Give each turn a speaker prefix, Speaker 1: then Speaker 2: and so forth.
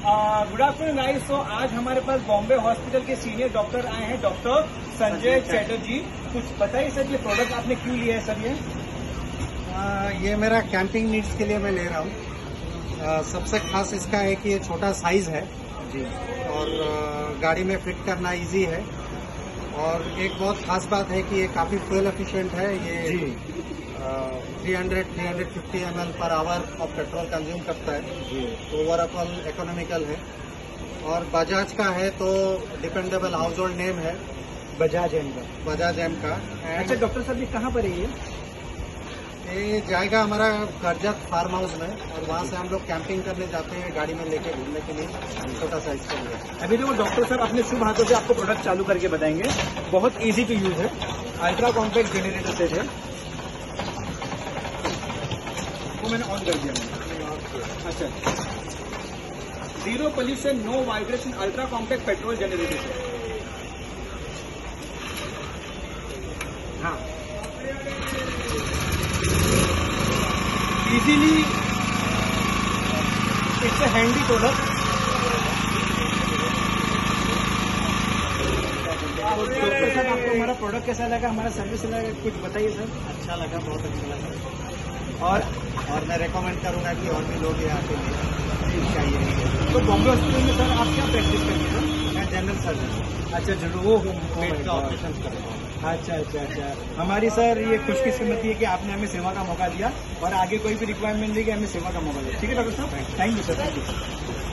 Speaker 1: Good afternoon guys तो आज हमारे पास बॉम्बे हॉस्पिटल के सीनियर डॉक्टर आए हैं डॉक्टर संजय चैटर्जी कुछ बताइए सर ये प्रोडक्ट आपने क्यों लिया है सर ये?
Speaker 2: आ, ये मेरा कैंपिंग नीड्स के लिए मैं ले रहा हूँ। सबसे खास इसका है कि ये छोटा साइज़ है।
Speaker 1: जी।
Speaker 2: और आ, गाड़ी में फिट करना इजी है। और एक बहुत खास बात है कि ये काफ़ी फ्यूल एफिशिएंट है। ये
Speaker 1: जी।
Speaker 2: Three hundred three hundred fifty M L per hour of petrol consume करता है। तो ओवरऑल इकोनॉमिकल है। और बजाज का है तो डिपेंडेबल हाउस होल्ड नेम है।
Speaker 1: बजाज एम का।
Speaker 2: बजाज एम का।
Speaker 1: अच्छा डॉक्टर साहब ये कहाँ पर है ये?
Speaker 2: ये जाएगा हमारा करजत फार्म हाउस में। और वहाँ से हम लोग कैंपिंग करने जाते हैं गाड़ी में लेके घूमने के लिए। छोटा साइज़ के लिए।
Speaker 1: अभी देखो डॉक्टर साहब अपने शुभ हाथों से आपको प्रोडक्ट चालू करके बताएँगे। बहुत इजी टू यूज़ है। अल्ट्रा कॉम्पैक्ट जनरेटर सेट है। वो मैंने ऑन कर दिया। अच्छा। Zero pollution no vibration ultra compact petrol generator हाँ। इजीली इट्स अ हैंडी साहब आपको हमारा प्रोडक्ट कैसा लगा, हमारा सर्विस लगा, कुछ बताइए सर।
Speaker 2: अच्छा लगा, बहुत अच्छा लगा।
Speaker 1: और
Speaker 2: और मैं रेकमेंड करूँगा कि और भी लोग यहाँ के लिए चाहिए
Speaker 1: तो बॉम्बे हॉस्पिटल में सर आप क्या प्रैक्टिस करते हैं?
Speaker 2: मैं जनरल सर्जन
Speaker 1: अच्छा ज़रूर वो
Speaker 2: पेट का ऑपरेशन कर हूँ।
Speaker 1: अच्छा अच्छा अच्छा। हमारी सर ये खुशकिस्मती है कि आपने हमें सेवा का मौका दिया और आगे कोई भी रिक्वायरमेंट देगी हमें सेवा का मौका दिया। ठीक है डॉक्टर साहब? Thank you sir thank you